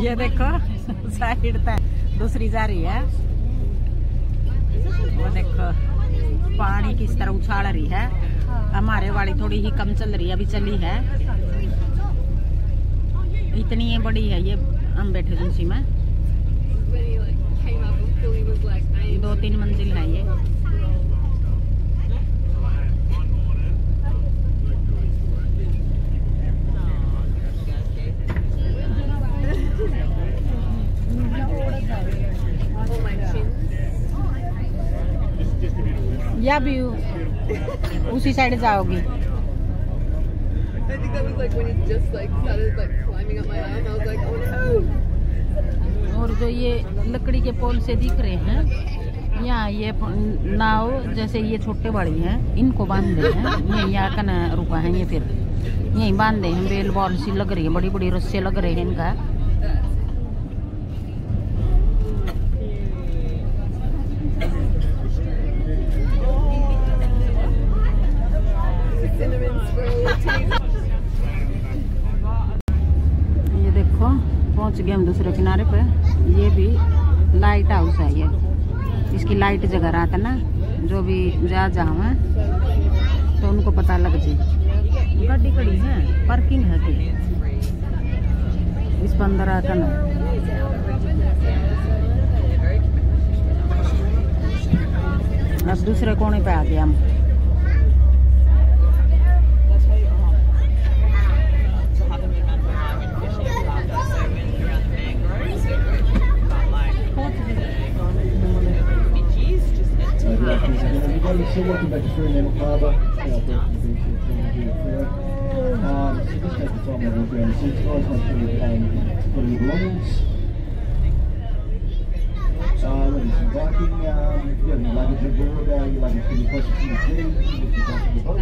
ये देखो, साइड पे दूसरी जा रही है। वो देखो, पानी किस तरह उछाल रही है। हमारे वाली थोड़ी ही कम चल रही है, अभी चली है। इतनी बड़ी है ये, हम बैठे में। दो तीन मंजिल है ये। या भी उसी साइड जाओगी. और जो ये लकड़ी के पोल से दिख रहे हैं, यहाँ ये नाव जैसे ये छोटे बड़ी हैं, इनको बांधे हैं ये यहाँ का रुका है ये फिर यहीं बांधे हैं, बेल बॉल सी लग रही है बड़ी बड़ी रस्से लग रहे हैं इनका ये देखो, पहुँच गए हम दूसरे किनारे पे। ये भी लाइट हाउस है ये। इसकी लाइट जगह रहा था ना, जो भी जा जहाँ है तो उनको पता लग जाए। गाड़ी खड़ी है पार्किंग है कि इस पर अंदर आता ना। अब दूसरे कोने पे आ गए हम। Hello. so welcome back to Free Enamel Harbour, Beach. Um, so just take the time to walk around the sea guys, make sure you're paying for your belongings. Uh, that is embarking, um, if you have any luggage aboard, uh, your luggage can be processed the to the.